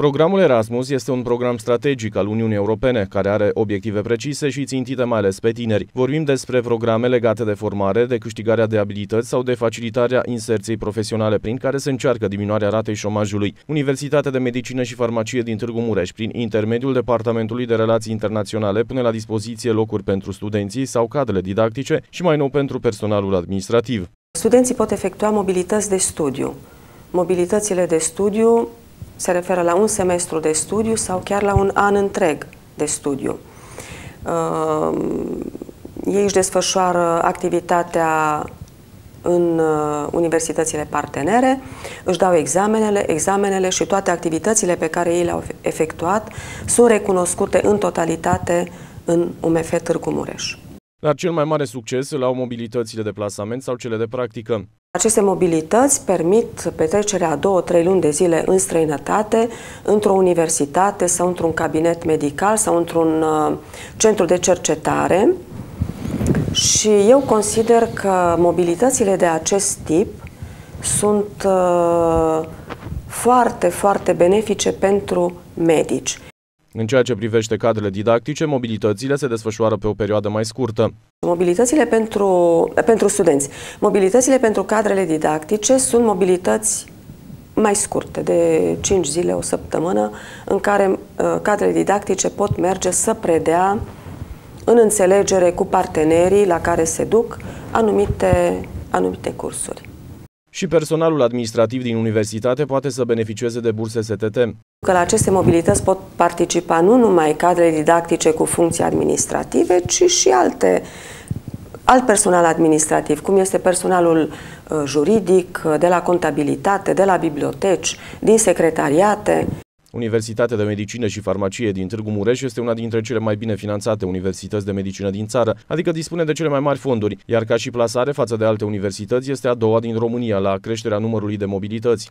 Programul Erasmus este un program strategic al Uniunii Europene, care are obiective precise și țintite mai ales pe tineri. Vorbim despre programe legate de formare, de câștigarea de abilități sau de facilitarea inserției profesionale, prin care se încearcă diminuarea ratei șomajului. Universitatea de Medicină și Farmacie din Târgu Mureș, prin intermediul Departamentului de Relații Internaționale, pune la dispoziție locuri pentru studenții sau cadrele didactice și mai nou pentru personalul administrativ. Studenții pot efectua mobilități de studiu. Mobilitățile de studiu se referă la un semestru de studiu sau chiar la un an întreg de studiu. Uh, ei își desfășoară activitatea în uh, universitățile partenere, își dau examenele, examenele și toate activitățile pe care ei le-au efectuat sunt recunoscute în totalitate în UMF Târgu Mureș. Dar cel mai mare succes îl au mobilitățile de plasament sau cele de practică. Aceste mobilități permit petrecerea a două-trei luni de zile în străinătate, într-o universitate sau într-un cabinet medical sau într-un uh, centru de cercetare și eu consider că mobilitățile de acest tip sunt uh, foarte, foarte benefice pentru medici. În ceea ce privește cadrele didactice, mobilitățile se desfășoară pe o perioadă mai scurtă. Mobilitățile pentru, pentru studenți. Mobilitățile pentru cadrele didactice sunt mobilități mai scurte, de 5 zile, o săptămână, în care uh, cadrele didactice pot merge să predea în înțelegere cu partenerii la care se duc anumite, anumite cursuri. Și personalul administrativ din universitate poate să beneficieze de burse STT. Că la aceste mobilități pot participa nu numai cadre didactice cu funcții administrative, ci și alte, alt personal administrativ, cum este personalul uh, juridic, uh, de la contabilitate, de la biblioteci, din secretariate. Universitatea de Medicină și Farmacie din Târgu Mureș este una dintre cele mai bine finanțate universități de medicină din țară, adică dispune de cele mai mari fonduri, iar ca și plasare față de alte universități este a doua din România la creșterea numărului de mobilități.